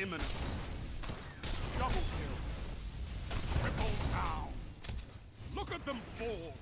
imminent. Double kill. Triple down. Look at them fall.